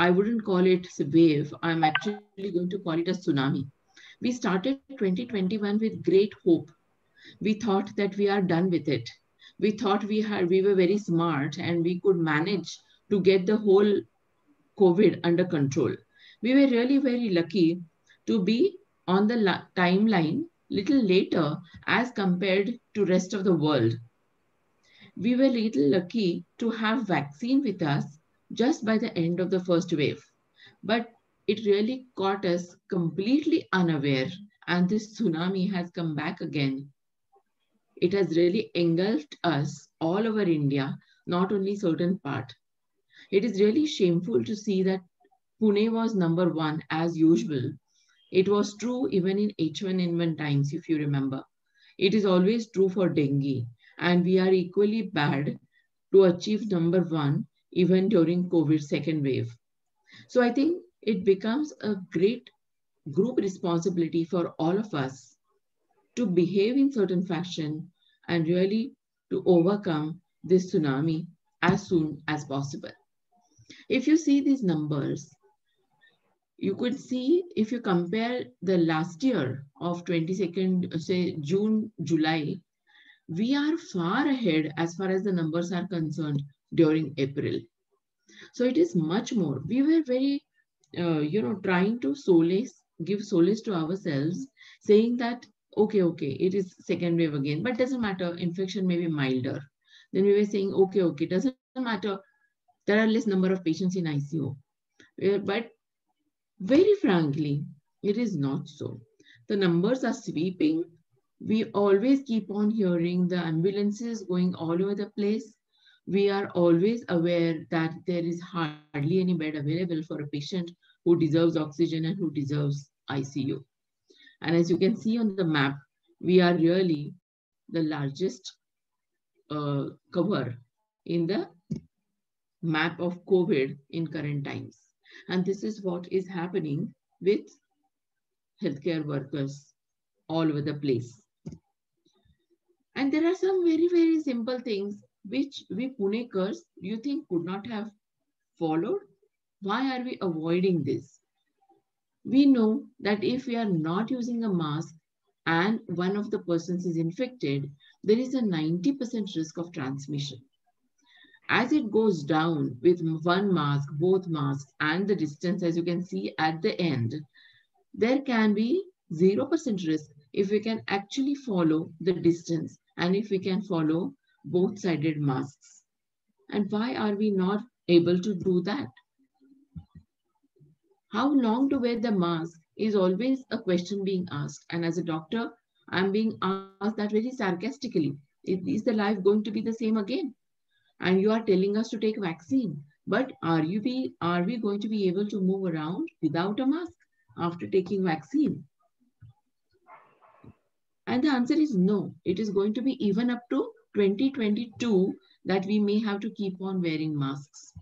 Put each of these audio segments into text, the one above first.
I wouldn't call it a wave. I'm actually going to call it a tsunami. We started 2021 with great hope. We thought that we are done with it. We thought we had we were very smart and we could manage to get the whole COVID under control. We were really very lucky to be on the timeline little later as compared to rest of the world. We were little lucky to have vaccine with us just by the end of the first wave. But it really caught us completely unaware and this tsunami has come back again. It has really engulfed us all over India, not only certain part. It is really shameful to see that Pune was number one as usual it was true even in H1N1 times, if you remember. It is always true for dengue, and we are equally bad to achieve number one even during COVID second wave. So I think it becomes a great group responsibility for all of us to behave in certain fashion and really to overcome this tsunami as soon as possible. If you see these numbers, you could see if you compare the last year of 22nd, say June, July, we are far ahead as far as the numbers are concerned during April. So it is much more. We were very, uh, you know, trying to solace, give solace to ourselves, saying that, okay, okay, it is second wave again, but doesn't matter, infection may be milder. Then we were saying, okay, okay, doesn't matter, there are less number of patients in ICU. But very frankly, it is not so. The numbers are sweeping. We always keep on hearing the ambulances going all over the place. We are always aware that there is hardly any bed available for a patient who deserves oxygen and who deserves ICU. And as you can see on the map, we are really the largest uh, cover in the map of COVID in current times. And this is what is happening with healthcare workers all over the place. And there are some very, very simple things which we Punekars, you think could not have followed? Why are we avoiding this? We know that if we are not using a mask and one of the persons is infected, there is a 90% risk of transmission. As it goes down with one mask, both masks, and the distance, as you can see at the end, there can be 0% risk if we can actually follow the distance and if we can follow both-sided masks. And why are we not able to do that? How long to wear the mask is always a question being asked. And as a doctor, I'm being asked that very sarcastically. Is the life going to be the same again? and you are telling us to take vaccine. But are you be are we going to be able to move around without a mask after taking vaccine? And the answer is no. It is going to be even up to 2022 that we may have to keep on wearing masks.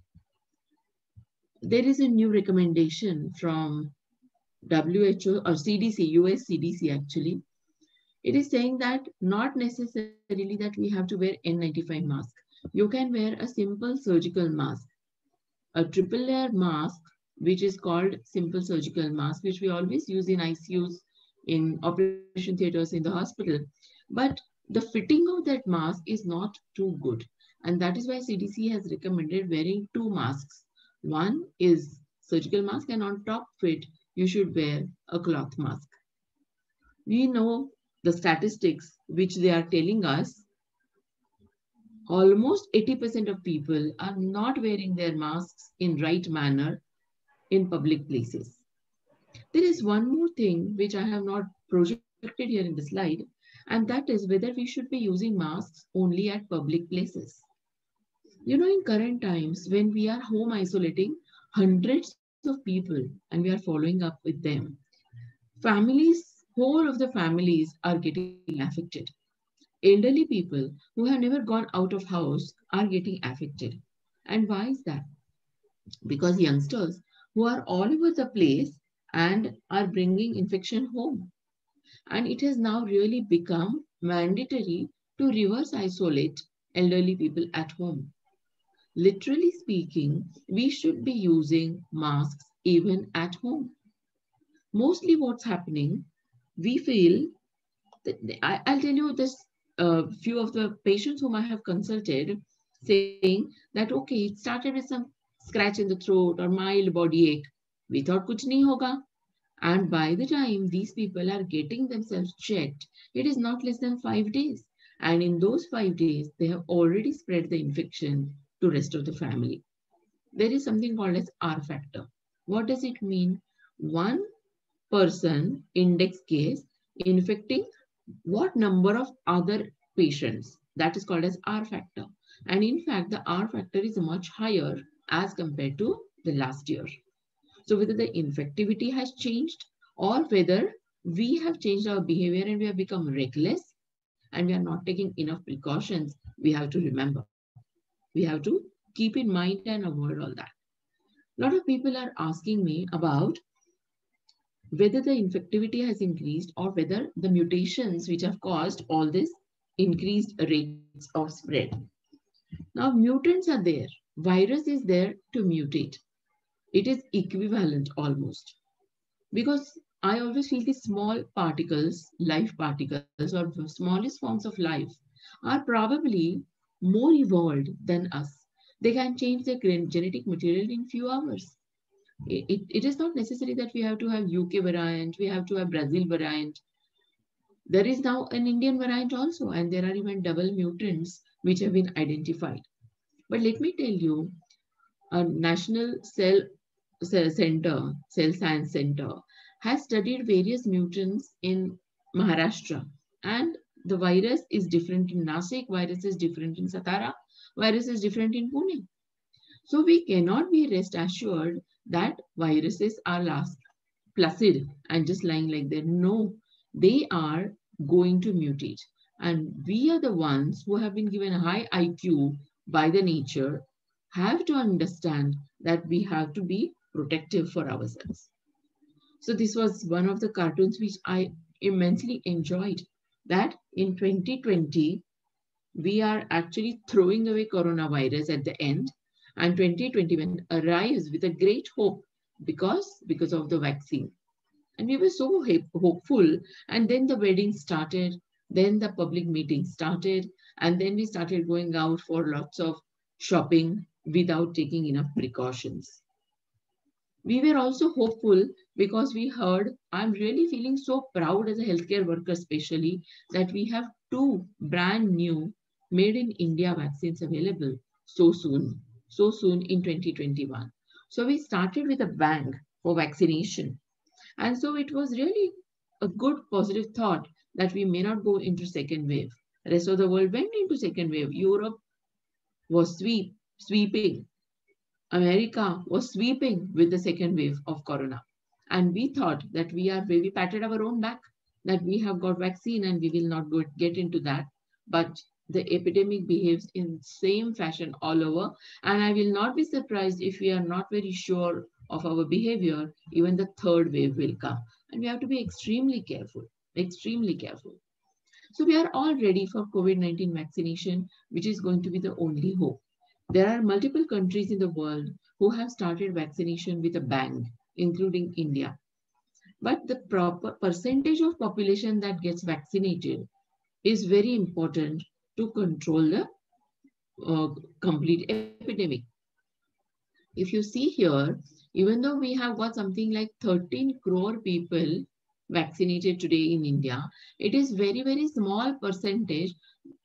There is a new recommendation from WHO or CDC, US CDC actually. It is saying that not necessarily that we have to wear N95 mask you can wear a simple surgical mask. A triple layer mask, which is called simple surgical mask, which we always use in ICUs, in operation theaters, in the hospital. But the fitting of that mask is not too good. And that is why CDC has recommended wearing two masks. One is surgical mask and on top of it, you should wear a cloth mask. We know the statistics which they are telling us almost 80% of people are not wearing their masks in right manner in public places. There is one more thing which I have not projected here in the slide, and that is whether we should be using masks only at public places. You know, in current times, when we are home isolating hundreds of people and we are following up with them, families, whole of the families are getting affected elderly people who have never gone out of house are getting affected. And why is that? Because youngsters who are all over the place and are bringing infection home. And it has now really become mandatory to reverse isolate elderly people at home. literally speaking, we should be using masks even at home. Mostly what's happening, we feel that I, will tell you this a uh, few of the patients whom I have consulted saying that, okay, it started with some scratch in the throat or mild body ache. We thought kuch nahi hoga. And by the time these people are getting themselves checked, it is not less than five days. And in those five days, they have already spread the infection to rest of the family. There is something called as R factor. What does it mean? One person index case infecting what number of other patients. That is called as R factor. And in fact, the R factor is much higher as compared to the last year. So whether the infectivity has changed or whether we have changed our behavior and we have become reckless and we are not taking enough precautions, we have to remember. We have to keep in mind and avoid all that. A lot of people are asking me about whether the infectivity has increased or whether the mutations which have caused all this increased rates of spread. Now mutants are there. Virus is there to mutate. It is equivalent almost. Because I always feel the small particles, life particles or the smallest forms of life are probably more evolved than us. They can change their genetic material in few hours. It, it is not necessary that we have to have UK variant, we have to have Brazil variant. There is now an Indian variant also, and there are even double mutants which have been identified. But let me tell you, a National Cell Center, Cell Science Center, has studied various mutants in Maharashtra. And the virus is different in Nasik, virus is different in Satara, virus is different in Pune. So we cannot be rest assured that viruses are last placid and just lying like that. No, they are going to mutate. And we are the ones who have been given a high IQ by the nature have to understand that we have to be protective for ourselves. So this was one of the cartoons which I immensely enjoyed that in 2020, we are actually throwing away coronavirus at the end and 2021 arrives with a great hope because, because of the vaccine. And we were so hopeful. And then the wedding started, then the public meeting started, and then we started going out for lots of shopping without taking enough precautions. We were also hopeful because we heard, I'm really feeling so proud as a healthcare worker, especially that we have two brand new made in India vaccines available so soon so soon in 2021. So we started with a bang for vaccination. And so it was really a good positive thought that we may not go into second wave. Rest of the world went into second wave. Europe was sweep, sweeping. America was sweeping with the second wave of corona. And we thought that we are, we patted our own back, that we have got vaccine and we will not get into that. But the epidemic behaves in same fashion all over. And I will not be surprised if we are not very sure of our behavior, even the third wave will come. And we have to be extremely careful, extremely careful. So we are all ready for COVID-19 vaccination, which is going to be the only hope. There are multiple countries in the world who have started vaccination with a bang, including India. But the proper percentage of population that gets vaccinated is very important to control the uh, complete epidemic. If you see here, even though we have got something like 13 crore people vaccinated today in India, it is very, very small percentage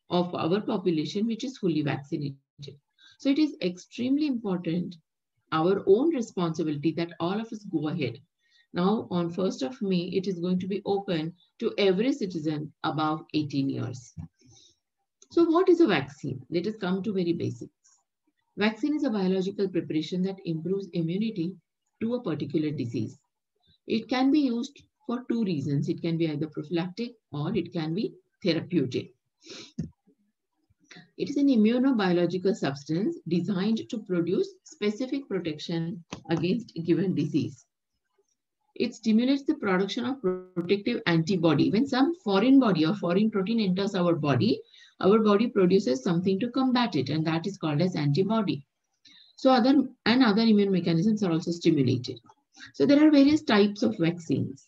of our population which is fully vaccinated. So it is extremely important, our own responsibility that all of us go ahead. Now on 1st of May, it is going to be open to every citizen above 18 years. So what is a vaccine? Let us come to very basics. Vaccine is a biological preparation that improves immunity to a particular disease. It can be used for two reasons. It can be either prophylactic or it can be therapeutic. It is an immunobiological substance designed to produce specific protection against a given disease. It stimulates the production of protective antibody. When some foreign body or foreign protein enters our body, our body produces something to combat it and that is called as antibody. So other and other immune mechanisms are also stimulated. So there are various types of vaccines.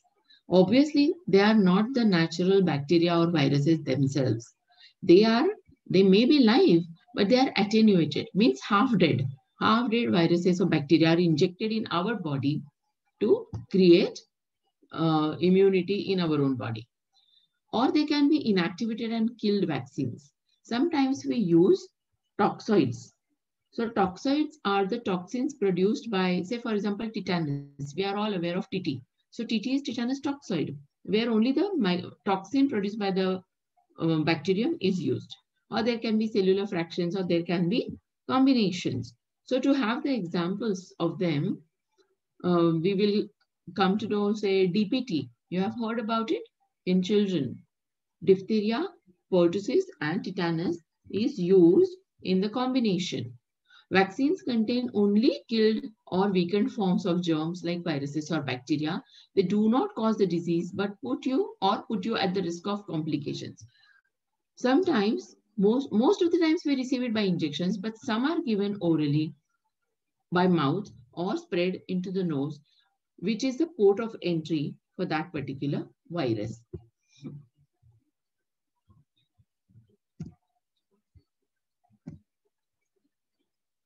Obviously, they are not the natural bacteria or viruses themselves. They are, they may be live, but they are attenuated, means half dead. Half dead viruses or bacteria are injected in our body to create uh, immunity in our own body. Or they can be inactivated and killed vaccines. Sometimes we use toxoids. So toxoids are the toxins produced by, say, for example, tetanus. We are all aware of TT. So TT is tetanus toxoid, where only the toxin produced by the uh, bacterium is used. Or there can be cellular fractions, or there can be combinations. So to have the examples of them, uh, we will come to know, say, DPT. You have heard about it in children. Diphtheria, pertussis, and tetanus is used in the combination. Vaccines contain only killed or weakened forms of germs like viruses or bacteria. They do not cause the disease, but put you or put you at the risk of complications. Sometimes, most, most of the times we receive it by injections, but some are given orally by mouth or spread into the nose which is the port of entry for that particular virus.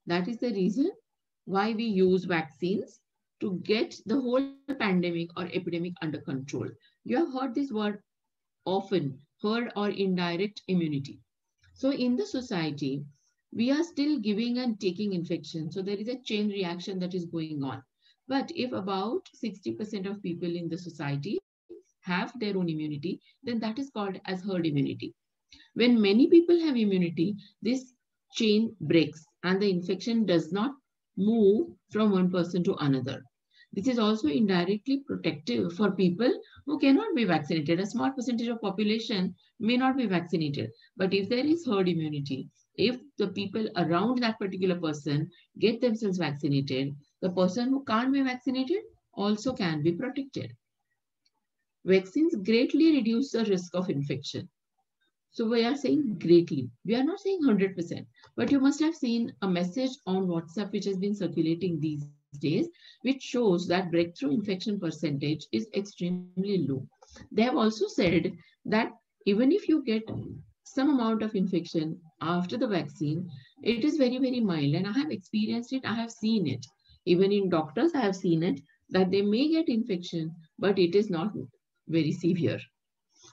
That is the reason why we use vaccines to get the whole pandemic or epidemic under control. You have heard this word often, herd or indirect immunity. So in the society, we are still giving and taking infection. So there is a chain reaction that is going on. But if about 60% of people in the society have their own immunity, then that is called as herd immunity. When many people have immunity, this chain breaks and the infection does not move from one person to another. This is also indirectly protective for people who cannot be vaccinated. A small percentage of population may not be vaccinated. But if there is herd immunity, if the people around that particular person get themselves vaccinated, the person who can't be vaccinated also can be protected. Vaccines greatly reduce the risk of infection. So we are saying greatly. We are not saying 100%, but you must have seen a message on WhatsApp which has been circulating these days, which shows that breakthrough infection percentage is extremely low. They have also said that even if you get some amount of infection after the vaccine, it is very, very mild. And I have experienced it, I have seen it. Even in doctors, I have seen it that they may get infection, but it is not very severe.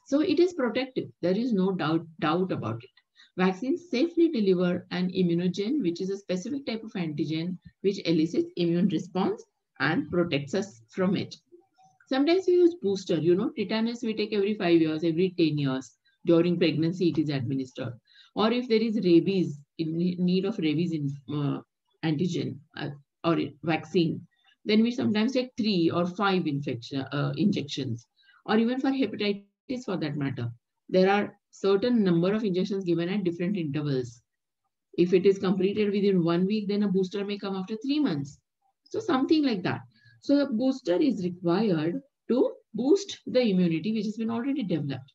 So it is protective. There is no doubt, doubt about it. Vaccines safely deliver an immunogen, which is a specific type of antigen which elicits immune response and protects us from it. Sometimes we use booster, you know, tetanus we take every five years, every 10 years. During pregnancy, it is administered. Or if there is rabies, in need of rabies in, uh, antigen, uh, or vaccine, then we sometimes take three or five infection, uh, injections, or even for hepatitis for that matter. There are certain number of injections given at different intervals. If it is completed within one week, then a booster may come after three months. So something like that. So the booster is required to boost the immunity which has been already developed.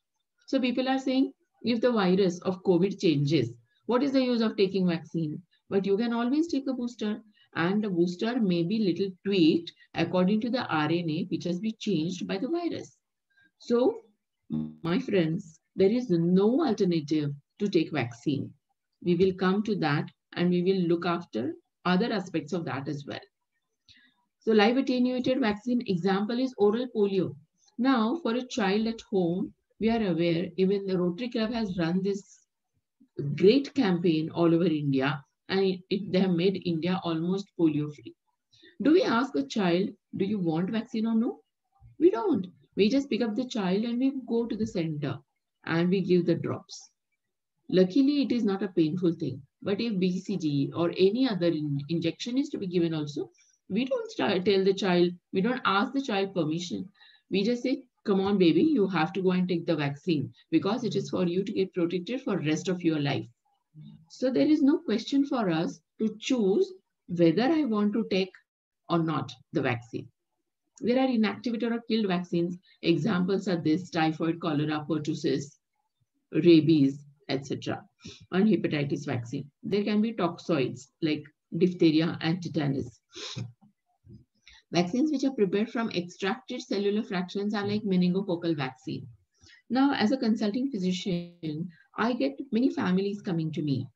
So people are saying if the virus of COVID changes, what is the use of taking vaccine? But you can always take a booster and the booster may be little tweaked according to the RNA which has been changed by the virus. So, my friends, there is no alternative to take vaccine. We will come to that and we will look after other aspects of that as well. So live attenuated vaccine example is oral polio. Now for a child at home, we are aware even the Rotary Club has run this great campaign all over India and it, they have made India almost polio free. Do we ask a child, do you want vaccine or no? We don't. We just pick up the child and we go to the center and we give the drops. Luckily, it is not a painful thing. But if BCG or any other in injection is to be given also, we don't tell the child, we don't ask the child permission. We just say, come on, baby, you have to go and take the vaccine because it is for you to get protected for rest of your life. So there is no question for us to choose whether I want to take or not the vaccine. There are inactivated or killed vaccines. Examples are this, typhoid, cholera, pertussis, rabies, etc. And hepatitis vaccine. There can be toxoids like diphtheria, and tetanus. Vaccines which are prepared from extracted cellular fractions are like meningococcal vaccine. Now, as a consulting physician, I get many families coming to me.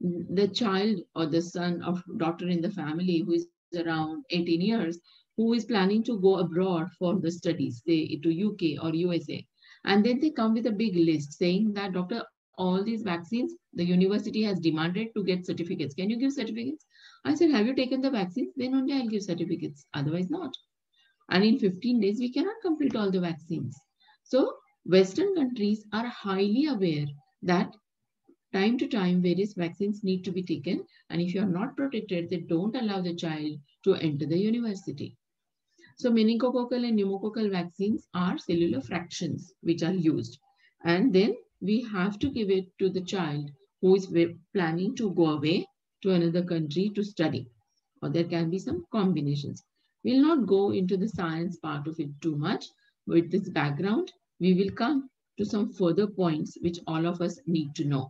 The child or the son or daughter in the family who is around 18 years, who is planning to go abroad for the studies, say to UK or USA. And then they come with a big list saying that, doctor, all these vaccines, the university has demanded to get certificates. Can you give certificates? I said, have you taken the vaccines? Then only I'll give certificates, otherwise not. And in 15 days, we cannot complete all the vaccines. So Western countries are highly aware that time to time various vaccines need to be taken and if you are not protected they don't allow the child to enter the university so meningococcal and pneumococcal vaccines are cellular fractions which are used and then we have to give it to the child who is planning to go away to another country to study or there can be some combinations we'll not go into the science part of it too much with this background we will come to some further points which all of us need to know.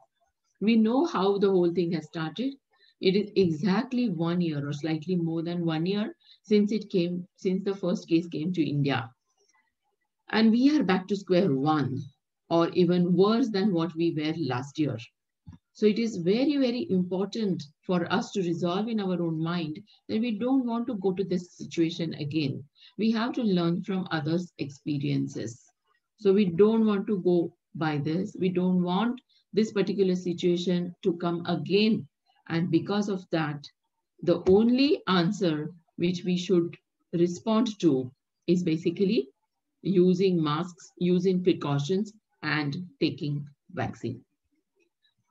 We know how the whole thing has started. It is exactly one year or slightly more than one year since it came, since the first case came to India. And we are back to square one or even worse than what we were last year. So it is very, very important for us to resolve in our own mind that we don't want to go to this situation again. We have to learn from others' experiences. So we don't want to go by this. We don't want this particular situation to come again. And because of that, the only answer which we should respond to is basically using masks, using precautions, and taking vaccine.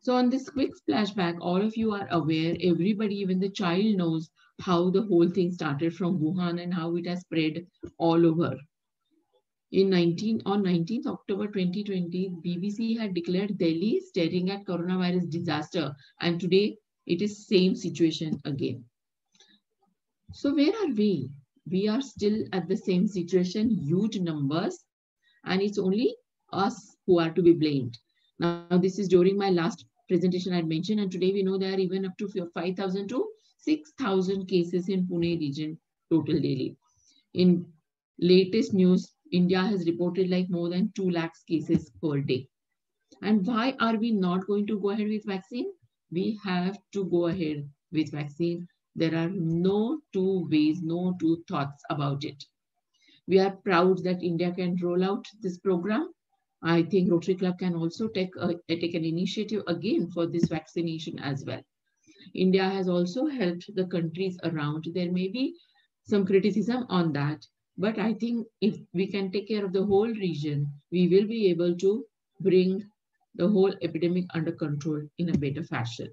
So on this quick flashback, all of you are aware, everybody, even the child knows how the whole thing started from Wuhan and how it has spread all over in 19 on 19th October 2020, BBC had declared Delhi staring at coronavirus disaster, and today it is same situation again. So where are we? We are still at the same situation, huge numbers, and it's only us who are to be blamed. Now, this is during my last presentation I mentioned, and today we know there are even up to 5,000 to 6,000 cases in Pune region total daily. In latest news, India has reported like more than 2 lakhs cases per day. And why are we not going to go ahead with vaccine? We have to go ahead with vaccine. There are no two ways, no two thoughts about it. We are proud that India can roll out this program. I think Rotary Club can also take, a, take an initiative again for this vaccination as well. India has also helped the countries around. There may be some criticism on that, but I think if we can take care of the whole region, we will be able to bring the whole epidemic under control in a better fashion.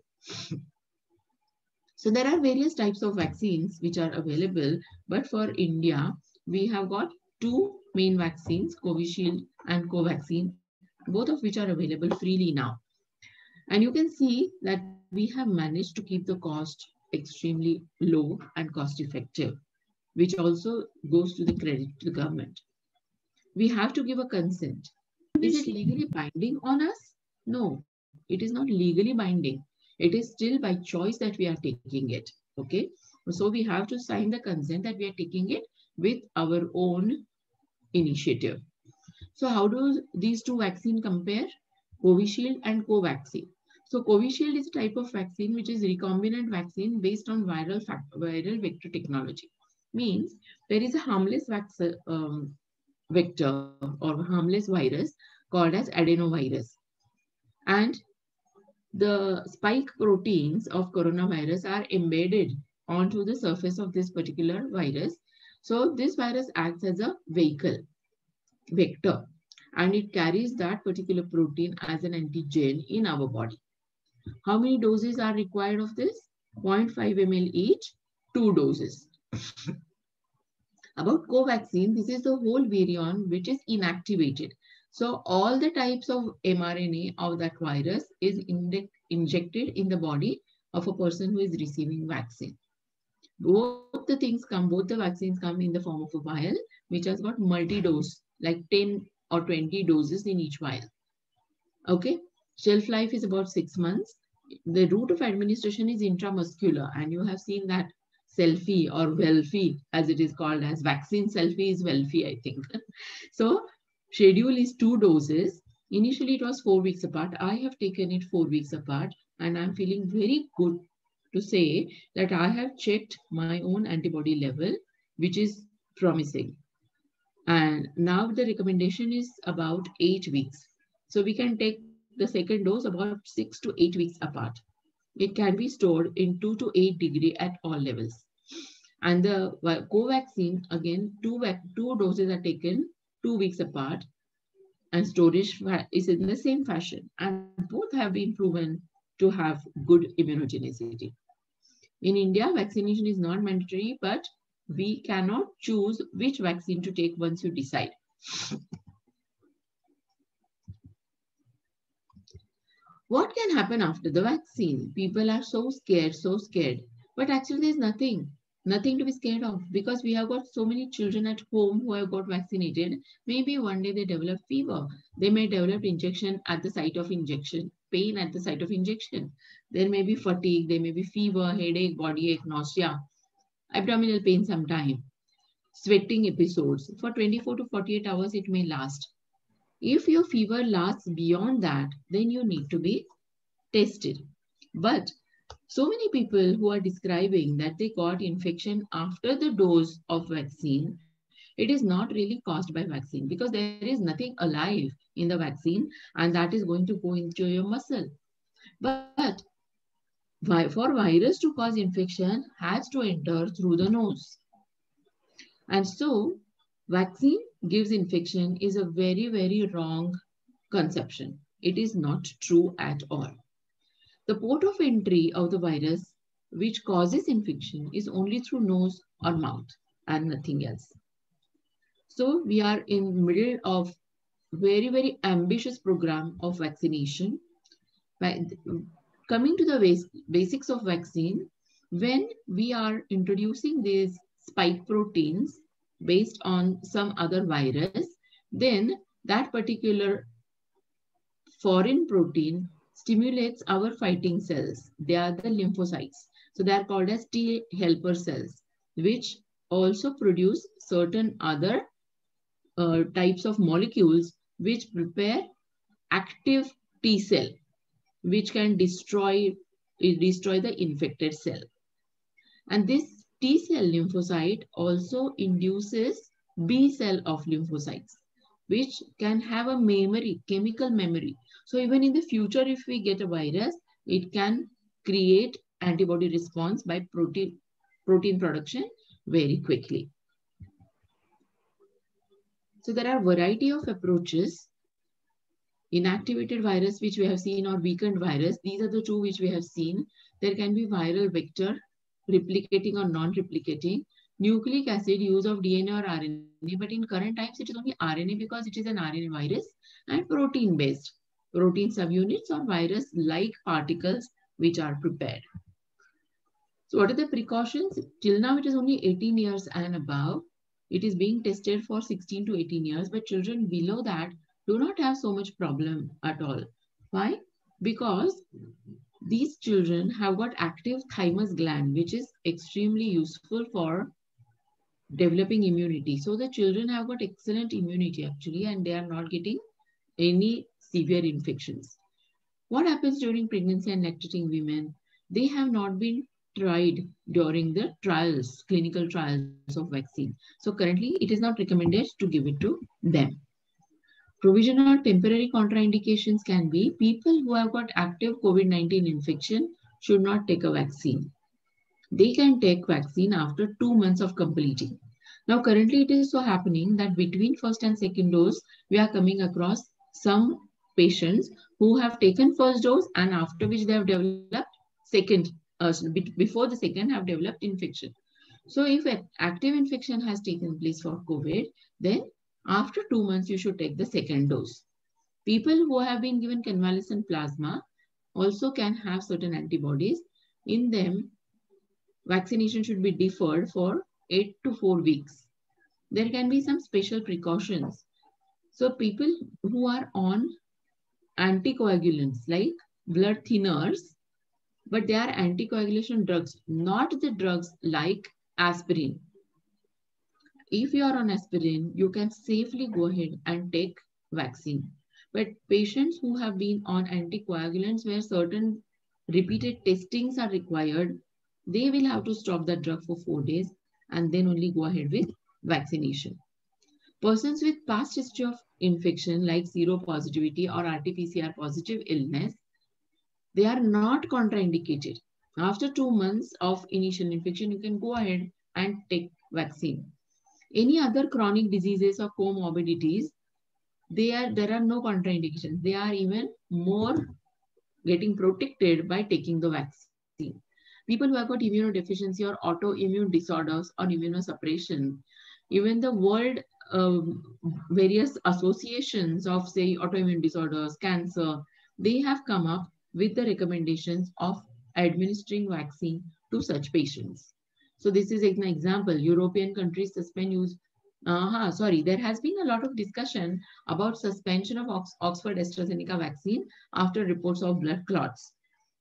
so there are various types of vaccines which are available, but for India, we have got two main vaccines, Covishield and Covaxin, both of which are available freely now. And you can see that we have managed to keep the cost extremely low and cost effective which also goes to the credit to the government. We have to give a consent. Is it legally binding on us? No, it is not legally binding. It is still by choice that we are taking it. Okay. So we have to sign the consent that we are taking it with our own initiative. So how do these two vaccines compare? Covishield and Covaxin. So Covishield is a type of vaccine which is recombinant vaccine based on viral, viral vector technology means there is a harmless um, vector or harmless virus called as adenovirus. And the spike proteins of coronavirus are embedded onto the surface of this particular virus. So this virus acts as a vehicle, vector, and it carries that particular protein as an antigen in our body. How many doses are required of this? 0.5 ml each, two doses. About Covaxin, this is the whole virion which is inactivated. So all the types of mRNA of that virus is injected in the body of a person who is receiving vaccine. Both the things come, both the vaccines come in the form of a vial, which has got multi-dose, like 10 or 20 doses in each vial. Okay, shelf life is about six months the route of administration is intramuscular, and you have seen that selfie or Welfie, as it is called as vaccine selfie is Welfie, I think. so schedule is two doses. Initially, it was four weeks apart. I have taken it four weeks apart, and I'm feeling very good to say that I have checked my own antibody level, which is promising. And now the recommendation is about eight weeks. So we can take the second dose about six to eight weeks apart. It can be stored in two to eight degree at all levels. And the uh, Covaxin, again, two, two doses are taken two weeks apart and storage is in the same fashion. And both have been proven to have good immunogenicity. In India, vaccination is not mandatory, but we cannot choose which vaccine to take once you decide. What can happen after the vaccine? People are so scared, so scared. But actually, there's nothing, nothing to be scared of because we have got so many children at home who have got vaccinated. Maybe one day they develop fever. They may develop injection at the site of injection, pain at the site of injection. There may be fatigue, there may be fever, headache, body ache, nausea, abdominal pain sometime, sweating episodes. For 24 to 48 hours, it may last. If your fever lasts beyond that, then you need to be tested. But so many people who are describing that they got infection after the dose of vaccine, it is not really caused by vaccine because there is nothing alive in the vaccine and that is going to go into your muscle. But for virus to cause infection has to enter through the nose. And so vaccine gives infection is a very, very wrong conception. It is not true at all. The port of entry of the virus which causes infection is only through nose or mouth and nothing else. So we are in middle of very, very ambitious program of vaccination. Coming to the basics of vaccine, when we are introducing these spike proteins, based on some other virus, then that particular foreign protein stimulates our fighting cells. They are the lymphocytes. So they are called as T helper cells, which also produce certain other uh, types of molecules which prepare active T cell, which can destroy, destroy the infected cell. And this T cell lymphocyte also induces B cell of lymphocytes, which can have a memory, chemical memory. So even in the future, if we get a virus, it can create antibody response by protein, protein production very quickly. So there are variety of approaches. Inactivated virus, which we have seen, or weakened virus, these are the two which we have seen. There can be viral vector replicating or non-replicating. Nucleic acid use of DNA or RNA, but in current times it is only RNA because it is an RNA virus and protein-based. Protein subunits or virus-like particles which are prepared. So what are the precautions? Till now it is only 18 years and above. It is being tested for 16 to 18 years, but children below that do not have so much problem at all. Why? Because these children have got active thymus gland, which is extremely useful for developing immunity. So the children have got excellent immunity actually, and they are not getting any severe infections. What happens during pregnancy and lactating women? They have not been tried during the trials, clinical trials of vaccine. So currently it is not recommended to give it to them. Provisional temporary contraindications can be people who have got active COVID-19 infection should not take a vaccine. They can take vaccine after two months of completing. Now, currently it is so happening that between first and second dose, we are coming across some patients who have taken first dose and after which they have developed second, uh, before the second have developed infection. So if an active infection has taken place for COVID, then after two months, you should take the second dose. People who have been given convalescent plasma also can have certain antibodies. In them, vaccination should be deferred for eight to four weeks. There can be some special precautions. So people who are on anticoagulants like blood thinners but they are anticoagulation drugs, not the drugs like aspirin. If you are on aspirin, you can safely go ahead and take vaccine. But patients who have been on anticoagulants where certain repeated testings are required, they will have to stop the drug for four days and then only go ahead with vaccination. Persons with past history of infection like seropositivity or RT-PCR positive illness, they are not contraindicated. After two months of initial infection, you can go ahead and take vaccine. Any other chronic diseases or comorbidities, they are, there are no contraindications. They are even more getting protected by taking the vaccine. People who have got immunodeficiency or autoimmune disorders or immunosuppression, even the world um, various associations of say autoimmune disorders, cancer, they have come up with the recommendations of administering vaccine to such patients. So this is an example, European countries suspend use uh -huh, sorry, there has been a lot of discussion about suspension of Ox Oxford AstraZeneca vaccine after reports of blood clots.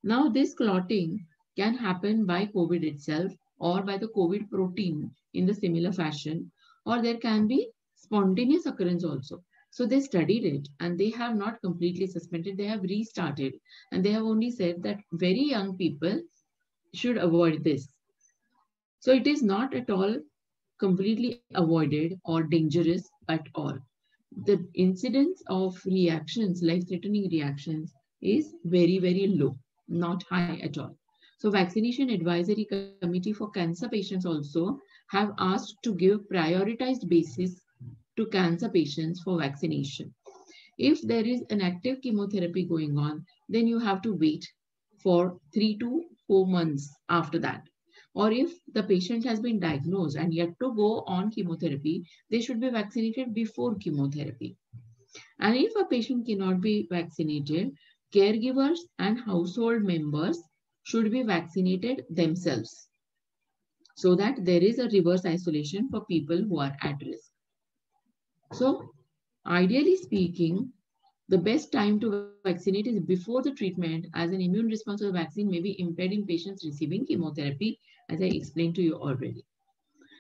Now, this clotting can happen by COVID itself or by the COVID protein in the similar fashion, or there can be spontaneous occurrence also. So they studied it and they have not completely suspended, they have restarted and they have only said that very young people should avoid this. So it is not at all completely avoided or dangerous at all. The incidence of reactions, life-threatening reactions is very, very low, not high at all. So Vaccination Advisory Committee for Cancer Patients also have asked to give prioritized basis to cancer patients for vaccination. If there is an active chemotherapy going on, then you have to wait for three to four months after that. Or if the patient has been diagnosed and yet to go on chemotherapy, they should be vaccinated before chemotherapy. And if a patient cannot be vaccinated, caregivers and household members should be vaccinated themselves so that there is a reverse isolation for people who are at risk. So ideally speaking, the best time to vaccinate is before the treatment as an immune response to the vaccine may be impaired in patients receiving chemotherapy, as I explained to you already.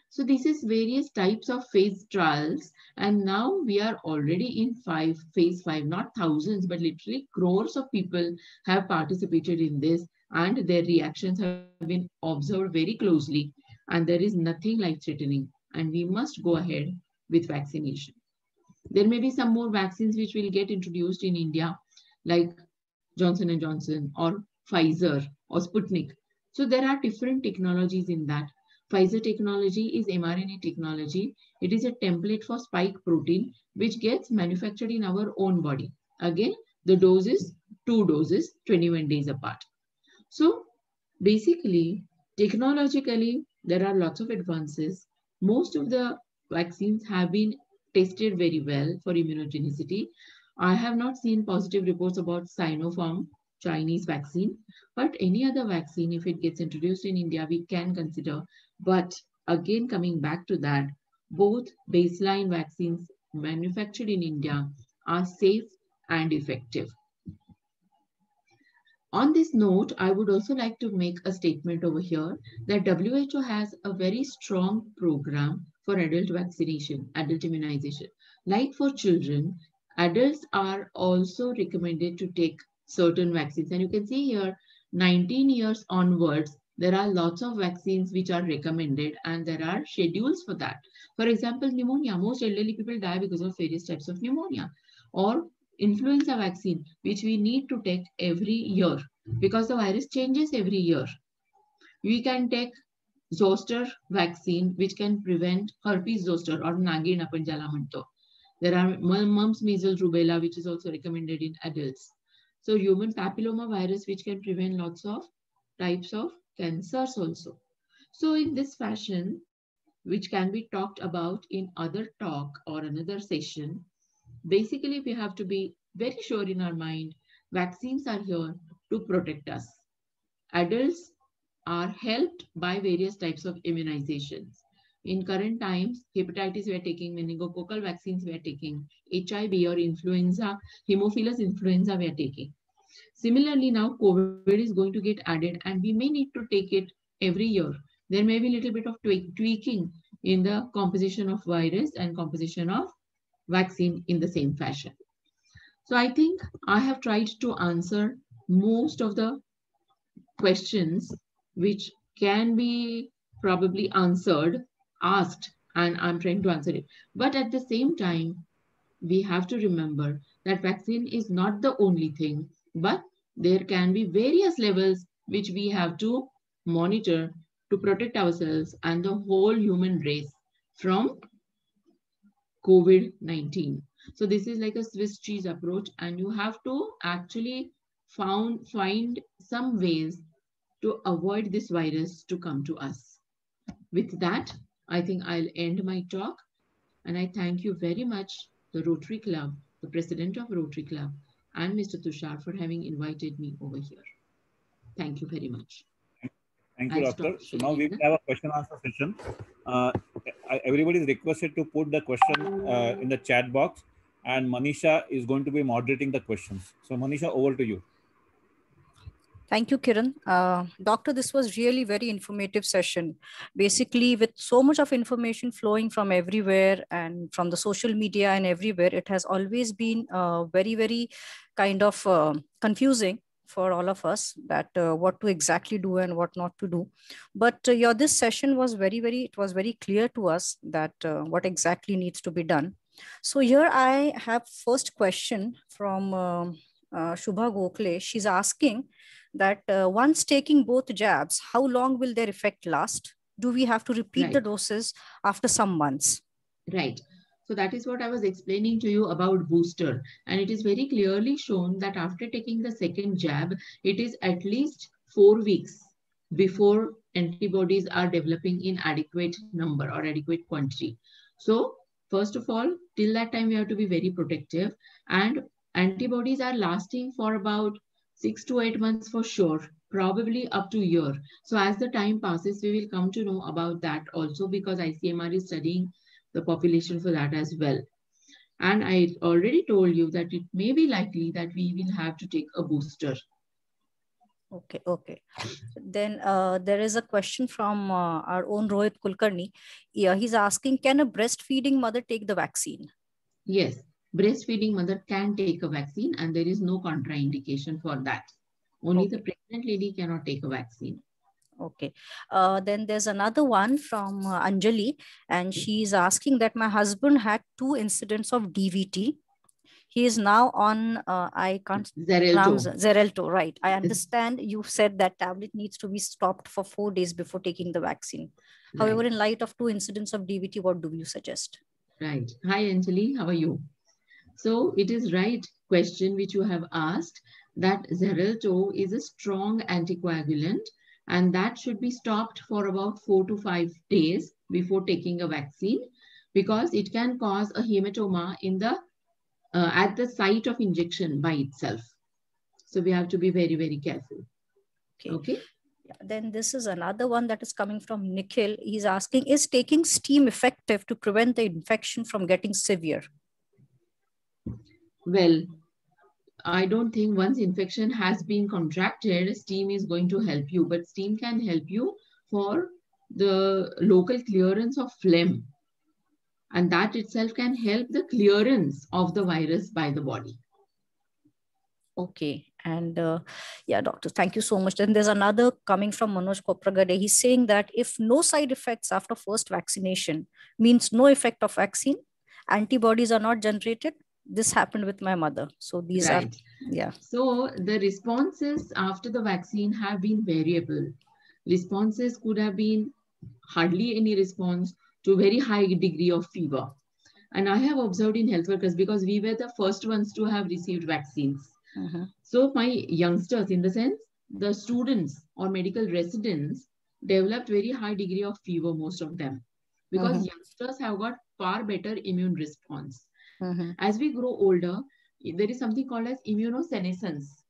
So this is various types of phase trials. And now we are already in five, phase five, not thousands, but literally crores of people have participated in this and their reactions have been observed very closely. And there is nothing life threatening. And we must go ahead with vaccination. There may be some more vaccines which will get introduced in India, like Johnson & Johnson or Pfizer or Sputnik. So there are different technologies in that. Pfizer technology is mRNA technology. It is a template for spike protein, which gets manufactured in our own body. Again, the dose is two doses, 21 days apart. So basically, technologically, there are lots of advances. Most of the vaccines have been tested very well for immunogenicity. I have not seen positive reports about Sinopharm Chinese vaccine, but any other vaccine, if it gets introduced in India, we can consider. But again, coming back to that, both baseline vaccines manufactured in India are safe and effective. On this note, I would also like to make a statement over here that WHO has a very strong program for adult vaccination, adult immunization. Like for children, adults are also recommended to take certain vaccines. And you can see here, 19 years onwards, there are lots of vaccines which are recommended and there are schedules for that. For example, pneumonia, most elderly people die because of various types of pneumonia. Or influenza vaccine, which we need to take every year because the virus changes every year. We can take zoster vaccine, which can prevent herpes zoster or nagin आपण ज्याला म्हणतो. There are mumps, measles, rubella, which is also recommended in adults. So human papilloma virus, which can prevent lots of types of cancers also. So in this fashion, which can be talked about in other talk or another session, basically we have to be very sure in our mind, vaccines are here to protect us. Adults are helped by various types of immunizations. In current times, hepatitis we are taking, meningococcal vaccines we are taking, HIV or influenza, Haemophilus influenza we are taking. Similarly, now COVID is going to get added and we may need to take it every year. There may be a little bit of tweaking in the composition of virus and composition of vaccine in the same fashion. So I think I have tried to answer most of the questions which can be probably answered, asked, and I'm trying to answer it. But at the same time, we have to remember that vaccine is not the only thing, but there can be various levels which we have to monitor to protect ourselves and the whole human race from COVID-19. So this is like a Swiss cheese approach and you have to actually found, find some ways to avoid this virus to come to us. With that, I think I'll end my talk and I thank you very much, the Rotary Club, the president of Rotary Club, and Mr. Tushar for having invited me over here. Thank you very much. Thank you, doctor. So now we have a question answer session. Uh, everybody is requested to put the question uh, in the chat box and Manisha is going to be moderating the questions. So Manisha, over to you. Thank you, Kiran. Uh, doctor, this was really very informative session. Basically, with so much of information flowing from everywhere and from the social media and everywhere, it has always been uh, very, very kind of uh, confusing for all of us that uh, what to exactly do and what not to do. But uh, yeah, this session was very, very, it was very clear to us that uh, what exactly needs to be done. So here I have first question from um, Shubha Gokhale. She's asking, that uh, once taking both jabs, how long will their effect last? Do we have to repeat right. the doses after some months? Right. So that is what I was explaining to you about booster. And it is very clearly shown that after taking the second jab, it is at least four weeks before antibodies are developing in adequate number or adequate quantity. So first of all, till that time, we have to be very protective and antibodies are lasting for about six to eight months for sure, probably up to year. So as the time passes, we will come to know about that also because ICMR is studying the population for that as well. And I already told you that it may be likely that we will have to take a booster. Okay, okay. Then uh, there is a question from uh, our own Rohit Kulkarni. Yeah, he's asking, can a breastfeeding mother take the vaccine? Yes, breastfeeding mother can take a vaccine and there is no contraindication for that. Only okay. the pregnant lady cannot take a vaccine. Okay. Uh, then there's another one from uh, Anjali, and she's asking that my husband had two incidents of DVT. He is now on, uh, I can't Xarelto. Xarelto, right. I understand you said that tablet needs to be stopped for four days before taking the vaccine. Right. However, in light of two incidents of DVT, what do you suggest? Right. Hi, Anjali. How are you? So it is right question which you have asked that Xarelto is a strong anticoagulant and that should be stopped for about four to five days before taking a vaccine because it can cause a hematoma in the uh, at the site of injection by itself. So we have to be very, very careful. Okay. okay? Yeah, then this is another one that is coming from Nikhil. He's asking, is taking steam effective to prevent the infection from getting severe? Well, I don't think once infection has been contracted, steam is going to help you, but steam can help you for the local clearance of phlegm. And that itself can help the clearance of the virus by the body. Okay. And uh, yeah, doctor, thank you so much. Then there's another coming from Manoj Kopragade. He's saying that if no side effects after first vaccination means no effect of vaccine, antibodies are not generated, this happened with my mother. So these right. are yeah. So the responses after the vaccine have been variable. Responses could have been hardly any response to very high degree of fever. And i have observed in health workers because we were the first ones to have received vaccines. Uh-huh. so my youngsters in the sense the students or medical residents developed very high degree of fever most of them. Because uh-huh. youngsters have got far better immune response Mm-hmm. As we grow older, there is something called as immunosenescence.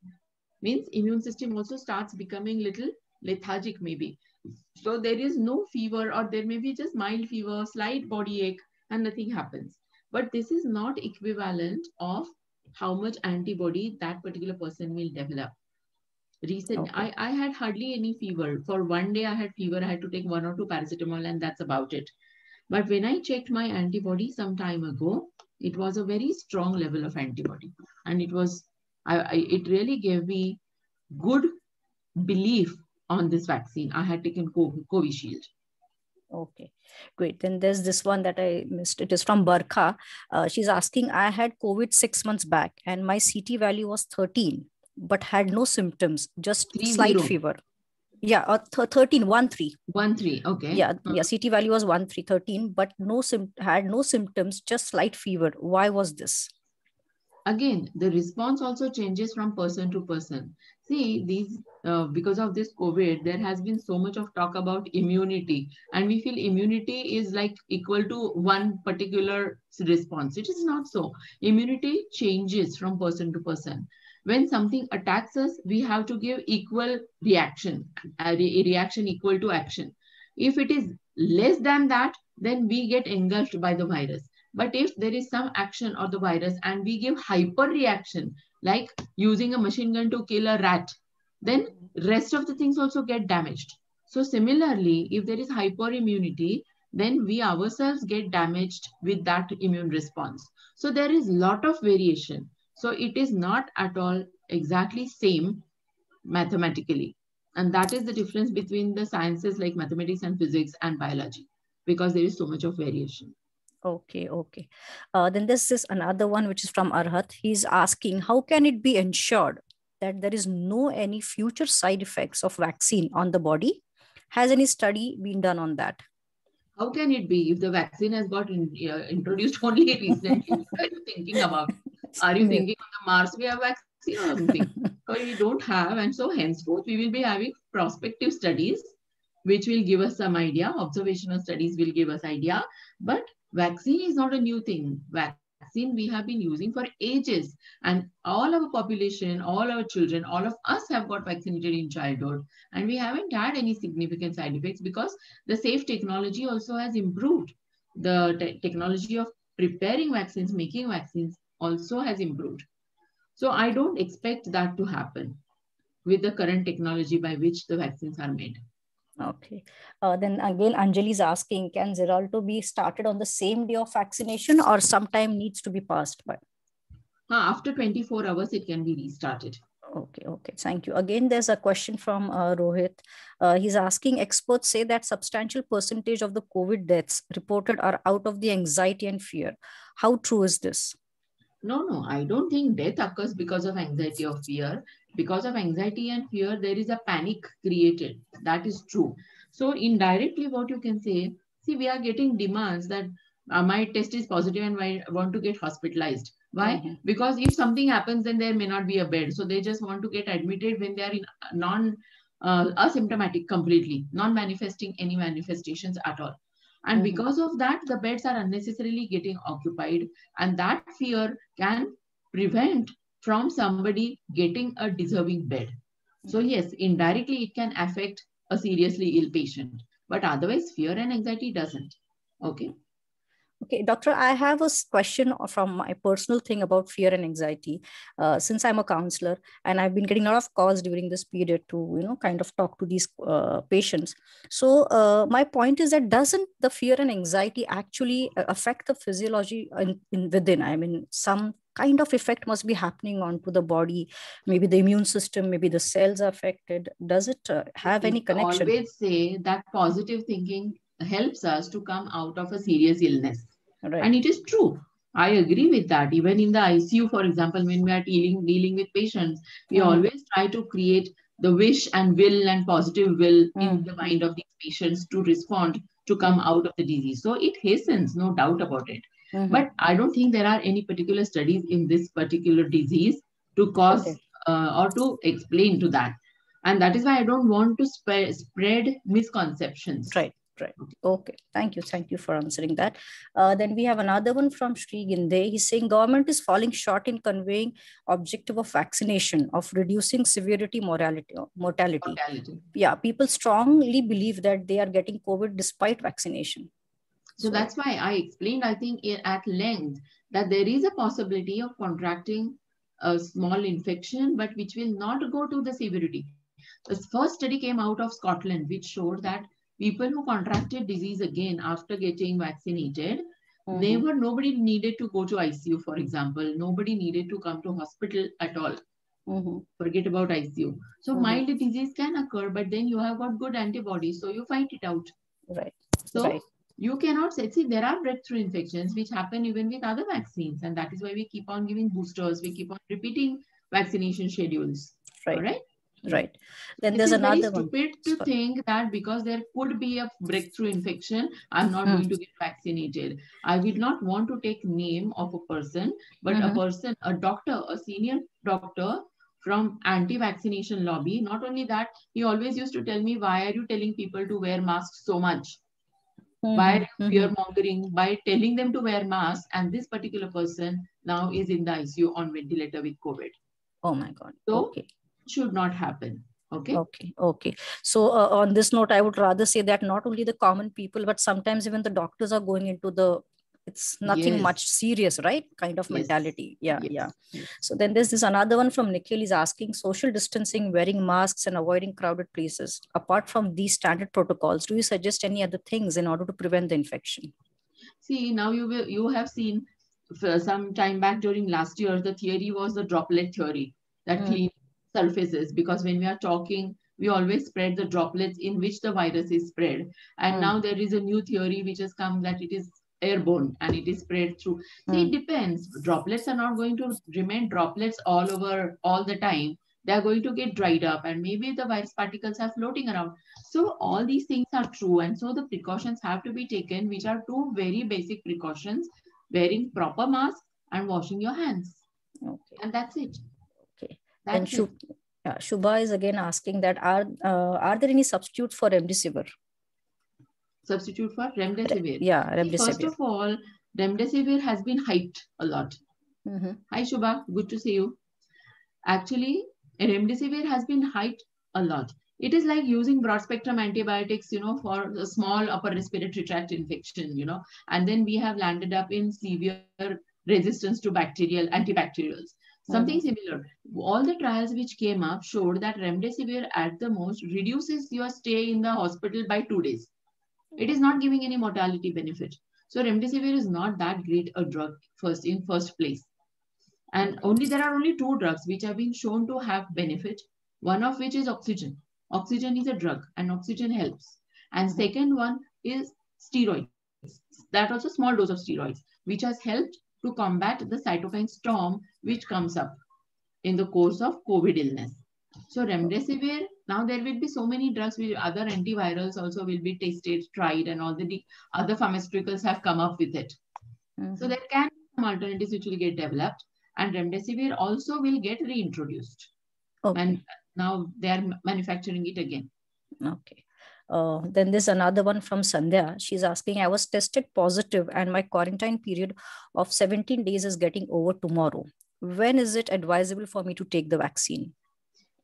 Means immune system also starts becoming little lethargic maybe. So there is no fever or there may be just mild fever, slight body ache and nothing happens. But this is not equivalent of how much antibody that particular person will develop. Recent, okay. I, I had hardly any fever. For one day I had fever, I had to take one or two paracetamol and that's about it. But when I checked my antibody some time ago, it was a very strong level of antibody. And it was, I, I it really gave me good belief on this vaccine. I had taken Covishield. Okay, great. Then there's this one that I missed. It is from Barkha. Uh, she's asking, I had COVID six months back and my CT value was 13, but had no symptoms, just Three slight zero. fever. Yeah, uh, th- 13, 1 3. 1 3, okay. Yeah, uh-huh. yeah, CT value was 1 3, 13, but no sim- had no symptoms, just slight fever. Why was this? Again, the response also changes from person to person. See, these uh, because of this COVID, there has been so much of talk about immunity, and we feel immunity is like equal to one particular response. It is not so. Immunity changes from person to person. When something attacks us, we have to give equal reaction, a, re reaction equal to action. If it is less than that, then we get engulfed by the virus. But if there is some action of the virus and we give hyper reaction, like using a machine gun to kill a rat, then rest of the things also get damaged. So similarly, if there is hyperimmunity, then we ourselves get damaged with that immune response. So there is a lot of variation. So it is not at all exactly same mathematically. And that is the difference between the sciences like mathematics and physics and biology, because there is so much of variation. Okay, okay. Uh, then this is another one which is from Arhat. He's asking, how can it be ensured that there is no any future side effects of vaccine on the body? Has any study been done on that? How can it be if the vaccine has got in, uh, introduced only recently? what are you thinking about? Are you thinking on the Mars we have vaccine or something? so we don't have, and so henceforth we will be having prospective studies which will give us some idea. Observational studies will give us idea, but Vaccine is not a new thing. Vaccine we have been using for ages and all our population, all our children, all of us have got vaccinated in childhood and we haven't had any significant side effects because the safe technology also has improved. The te technology of preparing vaccines, making vaccines also has improved. So I don't expect that to happen with the current technology by which the vaccines are made. Okay. Uh, then again, Anjali is asking, can Xarelto be started on the same day of vaccination or sometime needs to be passed by? Uh, after 24 hours, it can be restarted. Okay, okay. Thank you. Again, there's a question from uh, Rohit. Uh, he's asking, experts say that substantial percentage of the COVID deaths reported are out of the anxiety and fear. How true is this? No, no, I don't think death occurs because of anxiety or fear because of anxiety and fear, there is a panic created. That is true. So indirectly, what you can say, see, we are getting demands that uh, my test is positive and I want to get hospitalized. Why? Mm -hmm. Because if something happens, then there may not be a bed. So they just want to get admitted when they are in non uh, asymptomatic completely, non-manifesting any manifestations at all. And mm -hmm. because of that, the beds are unnecessarily getting occupied. And that fear can prevent from somebody getting a deserving bed. So yes, indirectly it can affect a seriously ill patient, but otherwise fear and anxiety doesn't. Okay. Okay, doctor, I have a question from my personal thing about fear and anxiety. Uh, since I'm a counselor and I've been getting a lot of calls during this period to, you know, kind of talk to these uh, patients. So uh, my point is that doesn't the fear and anxiety actually uh, affect the physiology in, in within? I mean, some kind of effect must be happening onto the body maybe the immune system maybe the cells are affected does it uh, have any connection I always say that positive thinking helps us to come out of a serious illness right. and it is true I agree with that. Even in the ICU, for example, when we are dealing dealing with patients, we mm. always try to create the wish and will and positive will mm. in the mind of these patients to respond to come out of the disease. So it hastens, no doubt about it. Mm-hmm. But I don't think there are any particular studies in this particular disease to cause okay. uh, or to explain to that. And that is why I don't want to sp- spread misconceptions. Right. Right. Okay. Thank you. Thank you for answering that. Uh, then we have another one from Sri Ginde. He's saying government is falling short in conveying objective of vaccination, of reducing severity mortality. mortality. mortality. Yeah. People strongly believe that they are getting COVID despite vaccination. So that's why I explained, I think, at length that there is a possibility of contracting a small infection, but which will not go to the severity. The first study came out of Scotland, which showed that people who contracted disease again after getting vaccinated, mm-hmm. they were nobody needed to go to ICU, for example. Nobody needed to come to hospital at all. Mm-hmm. Forget about ICU. So mm-hmm. mild disease can occur, but then you have got good antibodies, so you fight it out. Right. So right. you cannot say, see, there are breakthrough infections which happen even with other vaccines, and that is why we keep on giving boosters. We keep on repeating vaccination schedules. Right. All right. Right. Then it there's another one. stupid to Sorry. think that because there could be a breakthrough infection, I'm not mm. going to get vaccinated. I will not want to take name of a person, but mm-hmm. a person, a doctor, a senior doctor from anti-vaccination lobby. Not only that, he always used to tell me, why are you telling people to wear masks so much? Mm-hmm. By fear mongering, by telling them to wear masks, and this particular person now is in the ICU on ventilator with COVID. Oh my God. So okay. Should not happen. Okay. Okay. Okay. So uh, on this note, I would rather say that not only the common people, but sometimes even the doctors are going into the it's nothing yes. much serious right kind of yes. mentality yeah yes. yeah so then there's this another one from nikhil is asking social distancing wearing masks and avoiding crowded places apart from these standard protocols do you suggest any other things in order to prevent the infection see now you will you have seen some time back during last year the theory was the droplet theory that mm. clean surfaces because when we are talking we always spread the droplets in which the virus is spread and mm. now there is a new theory which has come that it is airborne and it is spread through. Mm. See, it hmm. depends. Droplets are not going to remain droplets all over all the time. They are going to get dried up and maybe the virus particles are floating around. So all these things are true. And so the precautions have to be taken, which are two very basic precautions, wearing proper mask and washing your hands. Okay. And that's it. And Shub-. Yeah, Shubha is again asking that are uh, are there any substitutes for remdesivir? substitute for remdesivir. Yeah, remdesivir. First of all, remdesivir has been hyped a lot. Mm-hmm. Hi, Shubha. Good to see you. Actually, remdesivir has been hyped a lot. It is like using broad spectrum antibiotics, you know, for a small upper respiratory tract infection, you know, and then we have landed up in severe resistance to bacterial antibacterials. Something mm-hmm. similar. All the trials which came up showed that remdesivir at the most reduces your stay in the hospital by two days it is not giving any mortality benefit. So remdesivir is not that great a drug first in first place. And only there are only two drugs which have been shown to have benefit. One of which is oxygen. Oxygen is a drug and oxygen helps. And second one is steroids. That also small dose of steroids, which has helped to combat the cytokine storm which comes up in the course of COVID illness. So remdesivir, now there will be so many drugs, with other antivirals also will be tested, tried, and all the other pharmaceuticals have come up with it. Mm-hmm. So there can be some alternatives which will get developed, and remdesivir also will get reintroduced. Okay. And now they are manufacturing it again. Okay. Uh, then there's another one from Sandhya. She's asking, I was tested positive and my quarantine period of 17 days is getting over tomorrow. When is it advisable for me to take the vaccine?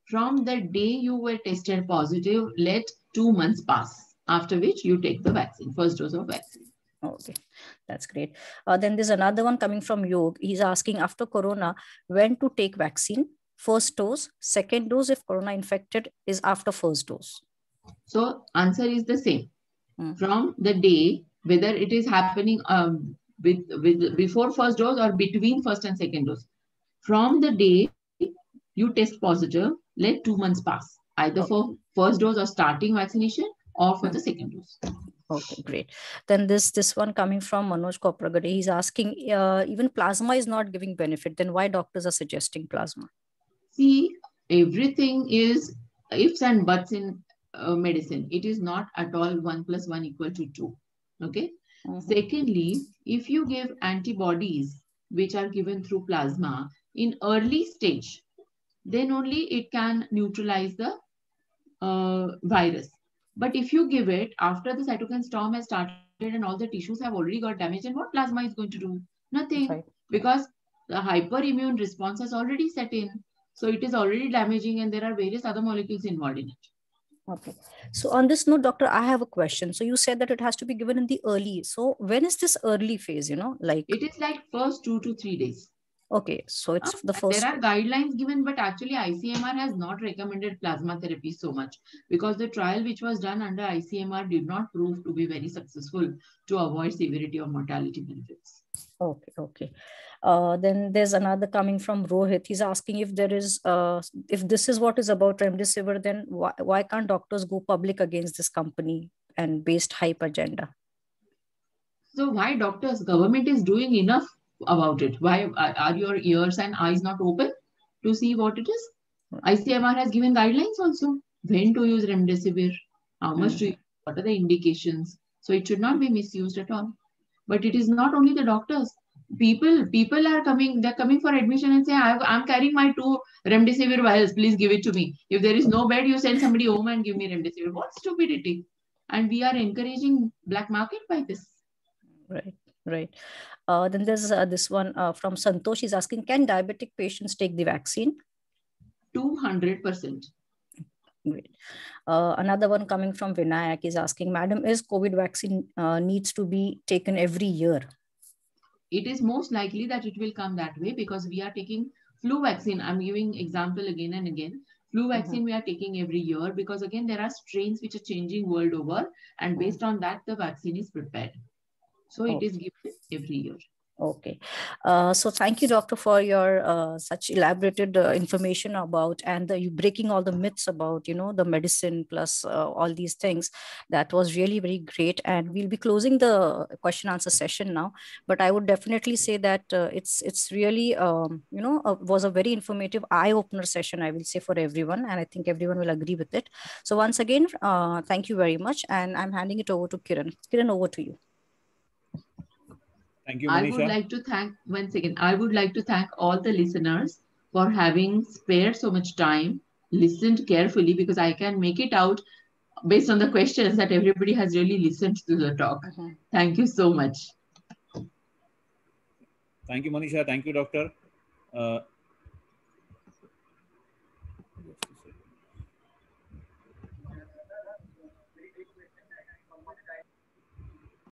from the day you were tested positive, let two months pass, after which you take the vaccine, first dose of vaccine. Okay, that's great. Uh, then there's another one coming from Yog. He's asking after Corona, when to take vaccine? First dose, second dose if Corona infected is after first dose. So answer is the same. Mm. From the day, whether it is happening um, with, with before first dose or between first and second dose. From the day you test positive, let two months pass, either okay. for first dose or starting vaccination or for the second dose. Okay, great. Then this this one coming from Manoj Kopragade, he's asking, uh, even plasma is not giving benefit. Then why doctors are suggesting plasma? See, everything is ifs and buts in uh, medicine. It is not at all one plus one equal to two. Okay. Mm-hmm. Secondly, if you give antibodies which are given through plasma in early stage, then only it can neutralize the uh, virus. But if you give it after the cytokine storm has started and all the tissues have already got damaged, and what plasma is going to do? Nothing. Right. Because the hyperimmune response has already set in. So it is already damaging and there are various other molecules involved in it. Okay. So on this note, doctor, I have a question. So you said that it has to be given in the early. So when is this early phase, you know, like? It is like first two to three days. Okay, so it's uh, the first. There are guidelines given, but actually ICMR has not recommended plasma therapy so much because the trial which was done under ICMR did not prove to be very successful to avoid severity of mortality benefits. Okay, okay. Uh, then there's another coming from Rohit. He's asking if there is, uh, if this is what is about remdesivir, then why, why can't doctors go public against this company and based hype agenda? So why doctors? Government is doing enough about it. Why are your ears and eyes not open to see what it is? ICMR has given guidelines also when to use remdesivir, how much to, what are the indications. So it should not be misused at all. But it is not only the doctors. People, people are coming. They're coming for admission and say, "I'm carrying my two remdesivir vials. Please give it to me." If there is no bed, you send somebody home and give me remdesivir. What stupidity! And we are encouraging black market by this. Right, right. Uh, then there's uh, this one uh, from Santosh. He's asking, can diabetic patients take the vaccine? 200%. Great. Uh, another one coming from Vinayak is asking, Madam, is COVID vaccine uh, needs to be taken every year? It is most likely that it will come that way because we are taking flu vaccine. I'm giving example again and again. Flu mm-hmm. vaccine mm -hmm. we are taking every year because again, there are strains which are changing world over and based on that, the vaccine is prepared. So it is given every year. Okay. Uh, so thank you, doctor, for your uh, such elaborated uh, information about and the, you breaking all the myths about, you know, the medicine plus uh, all these things. That was really very great. And we'll be closing the question answer session now. But I would definitely say that uh, it's it's really, um, you know, was a very informative eye opener session, I will say, for everyone. And I think everyone will agree with it. So once again, uh, thank you very much. And I'm handing it over to Kiran. Kiran, over to you. Thank you, Manisha. I would like to thank, once again, I would like to thank all the listeners for having spared so much time, listened carefully, because I can make it out based on the questions that everybody has really listened to the talk. Uh-huh. Thank you so much. Thank you, Manisha. Thank you, Doctor. Uh,